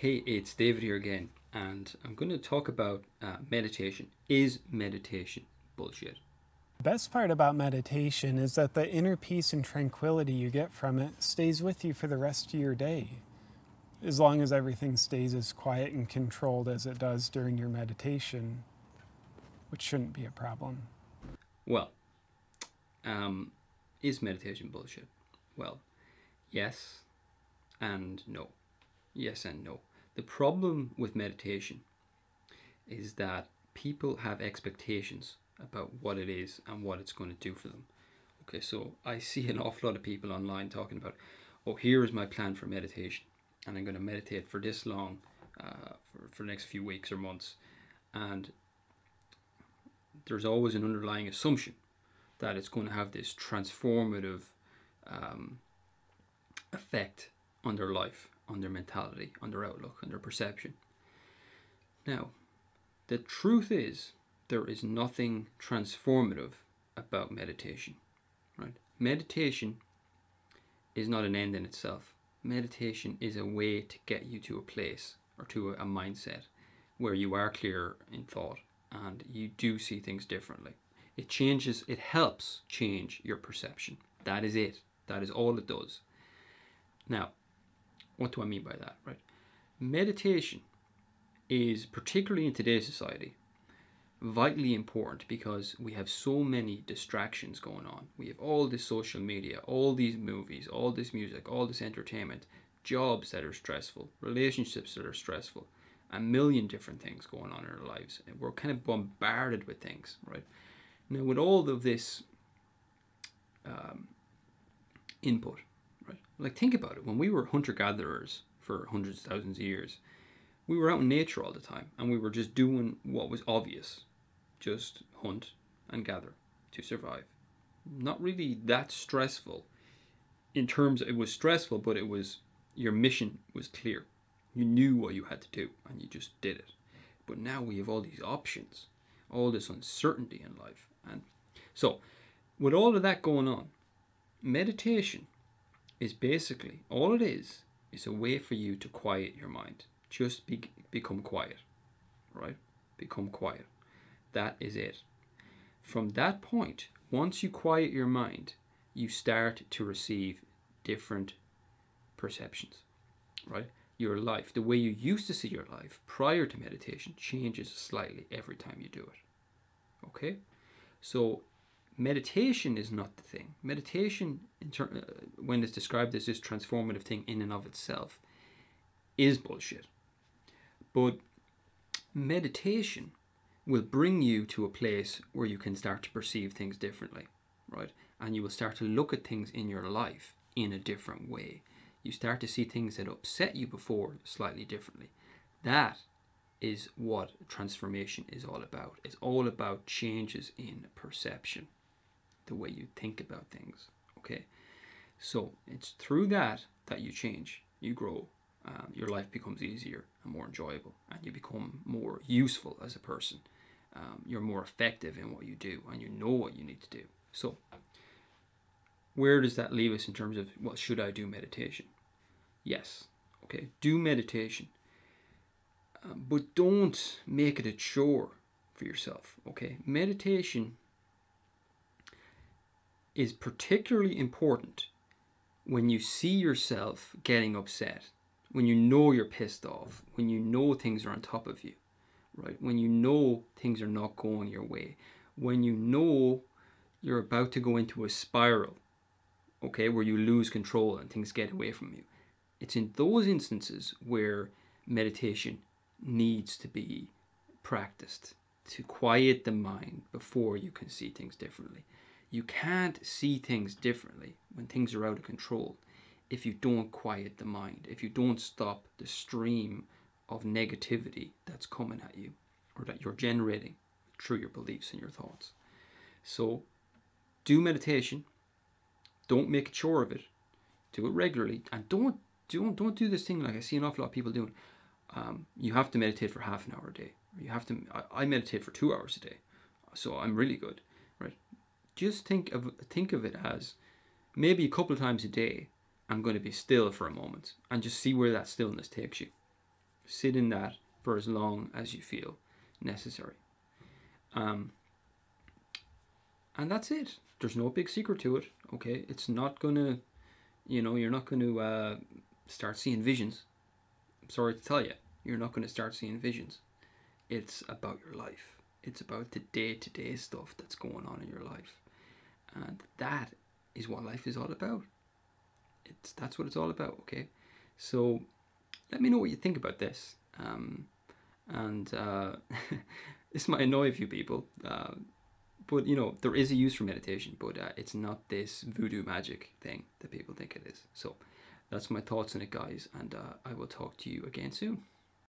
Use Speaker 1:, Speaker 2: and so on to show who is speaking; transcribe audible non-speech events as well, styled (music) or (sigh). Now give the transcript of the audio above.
Speaker 1: Hey, it's David here again, and I'm going to talk about uh, meditation. Is meditation bullshit?
Speaker 2: The best part about meditation is that the inner peace and tranquility you get from it stays with you for the rest of your day. As long as everything stays as quiet and controlled as it does during your meditation, which shouldn't be a problem.
Speaker 1: Well, um, is meditation bullshit? Well, yes and no. Yes and no. The problem with meditation is that people have expectations about what it is and what it's going to do for them. Okay, so I see an awful lot of people online talking about, oh, here is my plan for meditation, and I'm going to meditate for this long, uh, for, for the next few weeks or months. And there's always an underlying assumption that it's going to have this transformative um, effect on their life, on their mentality, on their outlook, on their perception. Now, the truth is, there is nothing transformative about meditation. Right? Meditation is not an end in itself. Meditation is a way to get you to a place or to a mindset where you are clear in thought and you do see things differently. It changes, it helps change your perception. That is it. That is all it does. Now, what do I mean by that, right? Meditation is, particularly in today's society, vitally important because we have so many distractions going on. We have all this social media, all these movies, all this music, all this entertainment, jobs that are stressful, relationships that are stressful, a million different things going on in our lives. And we're kind of bombarded with things, right? Now, with all of this um, input, right? Like, think about it. When we were hunter gatherers for hundreds, of thousands of years, we were out in nature all the time and we were just doing what was obvious just hunt and gather to survive. Not really that stressful in terms it was stressful, but it was your mission was clear. You knew what you had to do and you just did it. But now we have all these options, all this uncertainty in life. And so, with all of that going on, meditation is basically all it is is a way for you to quiet your mind. Just be, become quiet, right? Become quiet. That is it. From that point, once you quiet your mind, you start to receive different perceptions, right? Your life, the way you used to see your life prior to meditation, changes slightly every time you do it. Okay? So, meditation is not the thing. Meditation, uh, when it's described as this transformative thing in and of itself, is bullshit. But meditation will bring you to a place where you can start to perceive things differently, right? And you will start to look at things in your life in a different way. You start to see things that upset you before slightly differently. That is what transformation is all about. It's all about changes in perception, the way you think about things. Okay, so it's through that that you change, you grow, um, your life becomes easier and more enjoyable, and you become more useful as a person um, you're more effective in what you do and you know what you need to do. So, where does that leave us in terms of what should I do meditation? Yes, okay, do meditation, um, but don't make it a chore for yourself. Okay, meditation is particularly important when you see yourself getting upset, when you know you're pissed off, when you know things are on top of you right? When you know things are not going your way, when you know you're about to go into a spiral, okay, where you lose control and things get away from you. It's in those instances where meditation needs to be practiced to quiet the mind before you can see things differently. You can't see things differently when things are out of control if you don't quiet the mind, if you don't stop the stream of negativity that's coming at you or that you're generating through your beliefs and your thoughts. So do meditation. Don't make a chore of it. Do it regularly and don't don't don't do this thing like I see an awful lot of people doing. Um, you have to meditate for half an hour a day. You have to. I, I meditate for two hours a day, so I'm really good? Just think of think of it as maybe a couple times a day. I'm going to be still for a moment and just see where that stillness takes you sit in that for as long as you feel necessary. Um, and that's it. There's no big secret to it. Okay, it's not gonna, you know, you're not gonna uh, start seeing visions. I'm sorry to tell you, you're not gonna start seeing visions. It's about your life. It's about the day to day stuff that's going on in your life, and that is what life is all about. It's that's what it's all about. Okay, so let me know what you think about this. Um, and uh, (laughs) this might annoy a few people. Uh, but you know there is a use for meditation but uh, it's not this voodoo magic thing that people think it is so that's my thoughts on it guys and uh, i will talk to you again soon